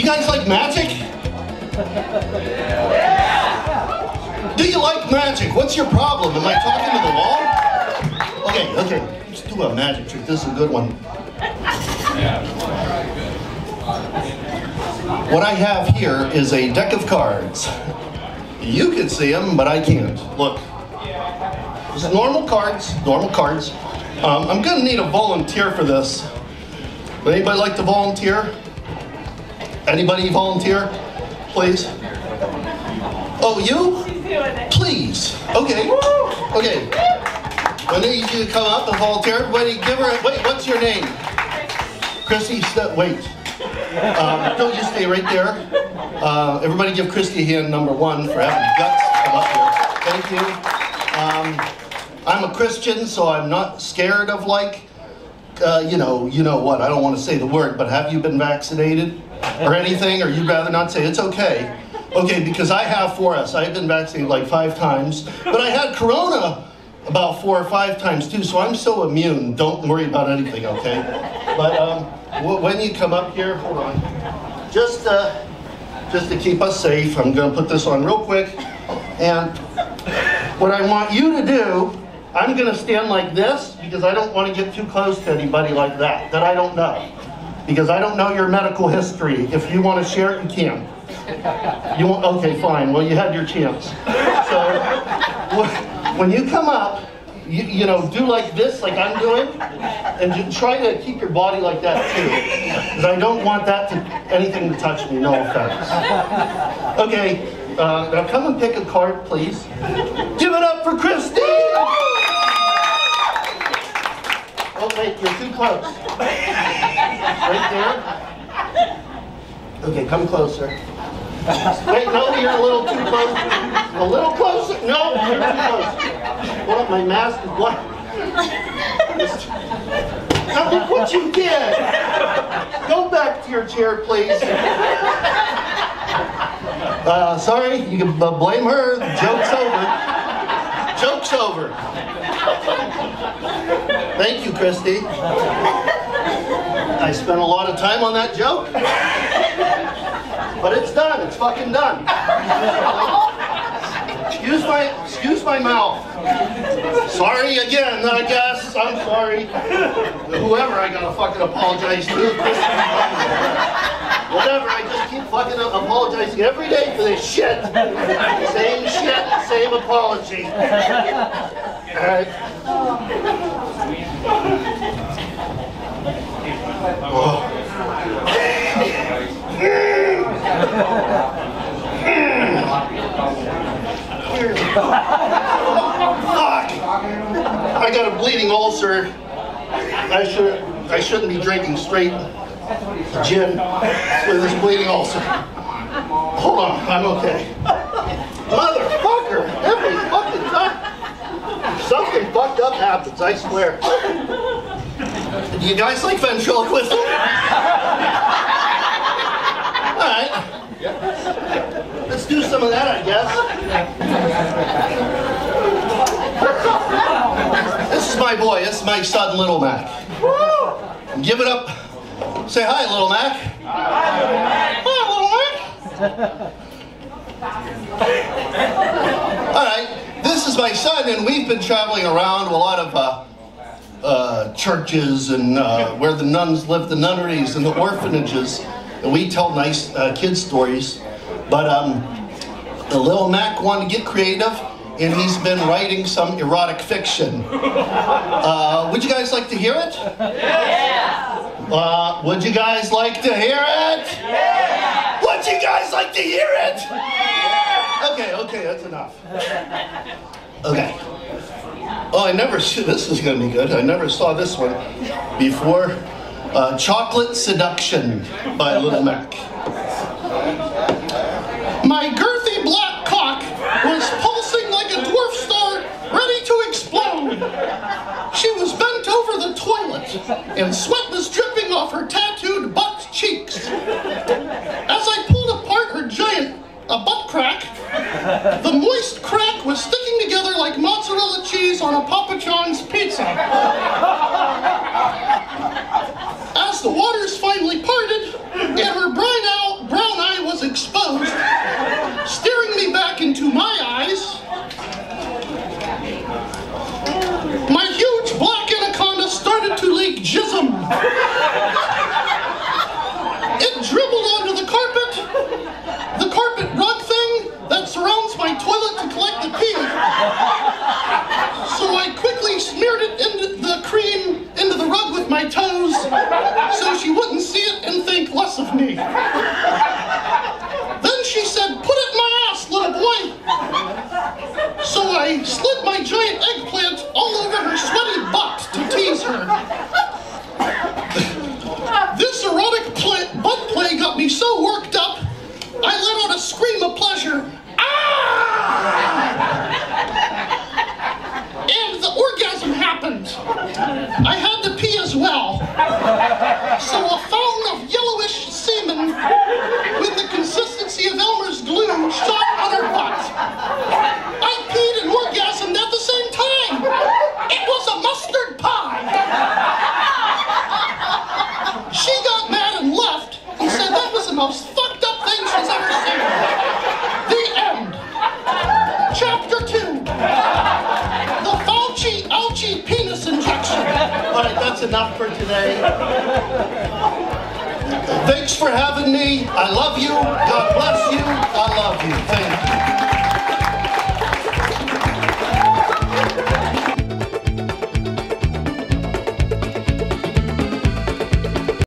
You guys like magic? Yeah. Do you like magic? What's your problem? Am I talking to the wall? Okay, okay. Let's do a magic trick. This is a good one. What I have here is a deck of cards. You can see them, but I can't. Look. This is normal cards, normal cards. Um, I'm gonna need a volunteer for this. Would anybody like to volunteer? Anybody volunteer, please? Oh, you? Please. Okay. Okay. I need you to come up and volunteer. Everybody, give her. A, wait, what's your name? Christy. St- wait. Um, don't you stay right there. Uh, everybody, give Christy a hand number one for having guts to come up here. Thank you. Um, I'm a Christian, so I'm not scared of like, uh, you know, you know what? I don't want to say the word, but have you been vaccinated or anything? Or you'd rather not say? It's okay. Okay, because I have for us. I've been vaccinated like five times, but I had corona about four or five times too, so I'm so immune. Don't worry about anything, okay? But um, when you come up here, hold on. Just, uh, just to keep us safe, I'm going to put this on real quick. And what I want you to do, I'm going to stand like this because I don't want to get too close to anybody like that, that I don't know. Because I don't know your medical history. If you want to share it, you can. You want, okay, fine. Well, you had your chance. So when you come up, you, you know, do like this, like I'm doing, and try to keep your body like that too. Because I don't want that to, anything to touch me, no offense. Okay, uh, now come and pick a card, please. Give it up for Christy! Wait, you're too close. Right there. Okay, come closer. Wait, no, you're a little too close. A little closer. No, you're too close. Well, my mask is black. Now look what you did. Go back to your chair, please. Uh, sorry, you can blame her. Joke's over. Joke's over. Thank you, Christy. I spent a lot of time on that joke. But it's done. It's fucking done. excuse my excuse my mouth. Sorry again, I guess. I'm sorry. Whoever I gotta fucking apologize to. Whatever, I just keep fucking apologizing every day for this shit. Same shit, same apology. Alright. I got a bleeding ulcer. I should I shouldn't be drinking straight gin with this bleeding ulcer. Hold on, I'm okay. Motherfucker! Every fucking time. Something fucked up happens, I swear. Do you guys like ventriloquism? Alright. Let's do some of that, I guess. This is my boy. This is my son, Little Mac. Give it up. Say hi, Little Mac. Hi, Little Mac. All right. This is my son, and we've been traveling around a lot of uh, uh, churches and uh, where the nuns live, the nunneries and the orphanages. And we tell nice uh, kid stories. But um, the little Mac wanted to get creative, and he's been writing some erotic fiction. Uh, would you guys like to hear it? Yeah. Uh, would you guys like to hear it? Yeah. Would you guys like to hear it? Yeah. Okay, okay, that's enough. Okay. Oh, I never, this is going to be good. I never saw this one before. Uh, Chocolate Seduction by Little Mac. My girthy black cock was pulsing like a dwarf star, ready to explode. She was bent over and sweat was dripping off her tattooed butt cheeks. As I pulled apart her giant a butt crack, the moist crack was sticking together like mozzarella cheese on a Papa John's pizza. As the waters finally parted, so she wouldn't see it and think less of me. enough for today. Thanks for having me. I love you. God bless you. I love you. Thank you.